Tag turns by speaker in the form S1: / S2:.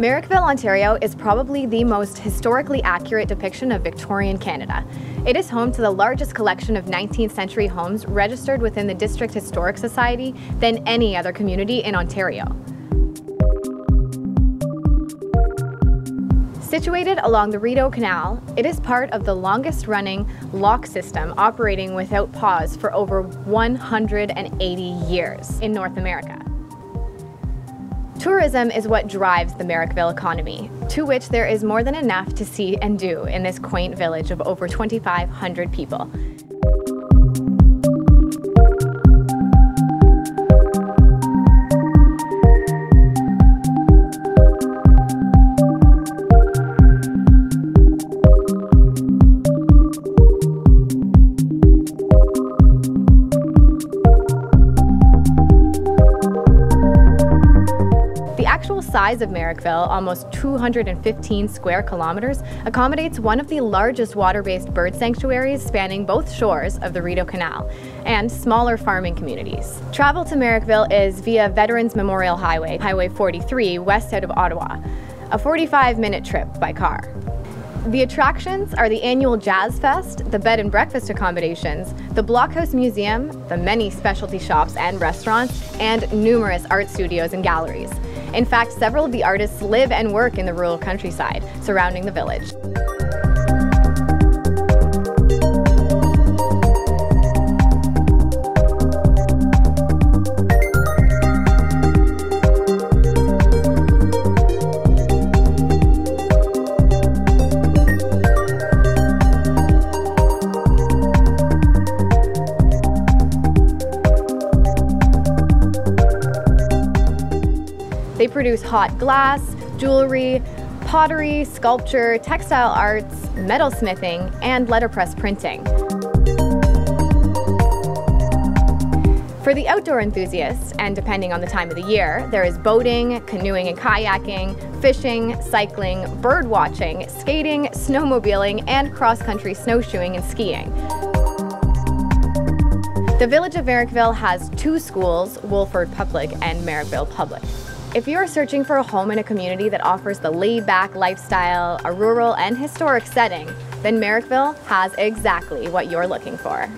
S1: Merrickville, Ontario is probably the most historically accurate depiction of Victorian Canada. It is home to the largest collection of 19th century homes registered within the District Historic Society than any other community in Ontario. Situated along the Rideau Canal, it is part of the longest running lock system operating without pause for over 180 years in North America. Tourism is what drives the Merrickville economy, to which there is more than enough to see and do in this quaint village of over 2,500 people. Size of Merrickville, almost 215 square kilometers, accommodates one of the largest water-based bird sanctuaries spanning both shores of the Rideau Canal and smaller farming communities. Travel to Merrickville is via Veterans Memorial Highway, Highway 43, west out of Ottawa, a 45-minute trip by car. The attractions are the annual Jazz Fest, the bed and breakfast accommodations, the Blockhouse Museum, the many specialty shops and restaurants, and numerous art studios and galleries. In fact, several of the artists live and work in the rural countryside surrounding the village. They produce hot glass, jewelry, pottery, sculpture, textile arts, metalsmithing, and letterpress printing. For the outdoor enthusiasts, and depending on the time of the year, there is boating, canoeing and kayaking, fishing, cycling, bird watching, skating, snowmobiling, and cross-country snowshoeing and skiing. The village of Merrickville has two schools, Wolford Public and Merrickville Public. If you are searching for a home in a community that offers the laid-back lifestyle, a rural and historic setting, then Merrickville has exactly what you're looking for.